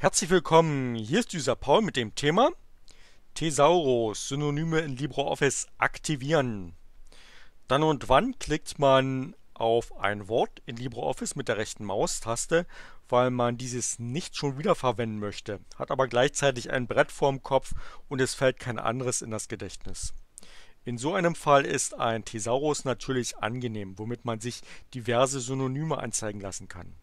Herzlich willkommen, hier ist dieser Paul mit dem Thema Thesaurus, Synonyme in LibreOffice aktivieren. Dann und wann klickt man auf ein Wort in LibreOffice mit der rechten Maustaste, weil man dieses nicht schon wieder verwenden möchte, hat aber gleichzeitig ein Brett vorm Kopf und es fällt kein anderes in das Gedächtnis. In so einem Fall ist ein Thesaurus natürlich angenehm, womit man sich diverse Synonyme anzeigen lassen kann.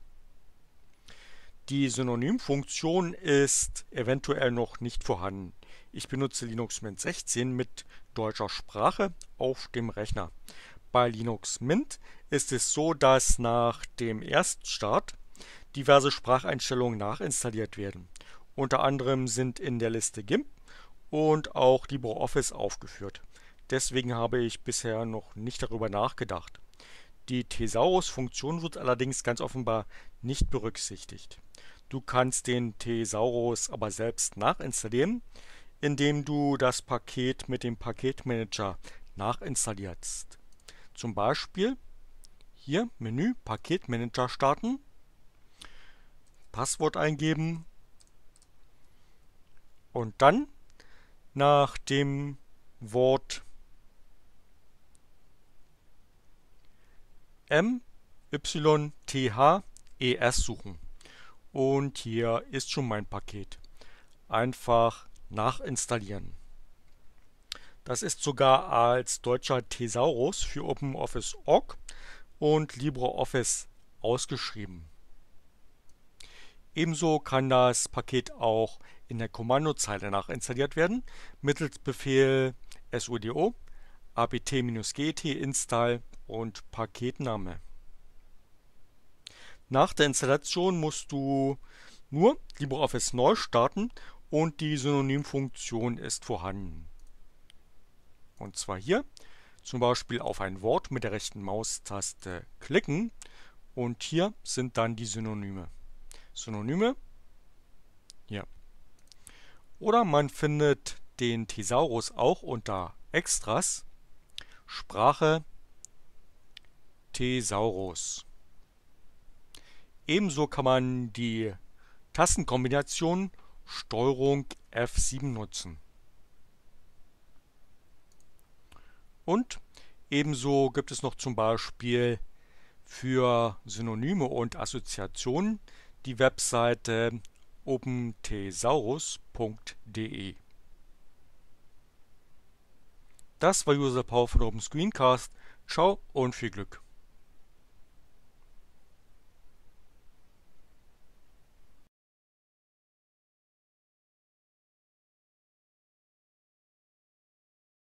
Die Synonymfunktion ist eventuell noch nicht vorhanden. Ich benutze Linux Mint 16 mit deutscher Sprache auf dem Rechner. Bei Linux Mint ist es so, dass nach dem Erststart diverse Spracheinstellungen nachinstalliert werden. Unter anderem sind in der Liste GIMP und auch LibreOffice aufgeführt. Deswegen habe ich bisher noch nicht darüber nachgedacht. Die Thesaurus-Funktion wird allerdings ganz offenbar nicht berücksichtigt. Du kannst den Thesaurus aber selbst nachinstallieren, indem du das Paket mit dem Paketmanager nachinstallierst. Zum Beispiel hier Menü Paketmanager starten, Passwort eingeben und dann nach dem Wort MYTHES suchen. Und hier ist schon mein Paket. Einfach nachinstallieren. Das ist sogar als deutscher Thesaurus für OpenOffice.org und LibreOffice ausgeschrieben. Ebenso kann das Paket auch in der Kommandozeile nachinstalliert werden, mittels Befehl sudo apt-get install und Paketname. Nach der Installation musst du nur LibreOffice neu starten und die Synonymfunktion ist vorhanden. Und zwar hier zum Beispiel auf ein Wort mit der rechten Maustaste klicken und hier sind dann die Synonyme. Synonyme hier. Oder man findet den Thesaurus auch unter Extras Sprache Thesaurus. Ebenso kann man die Tastenkombination STRG F7 nutzen. Und ebenso gibt es noch zum Beispiel für Synonyme und Assoziationen die Webseite openthesaurus.de. Das war User Power von Open Screencast. Ciao und viel Glück.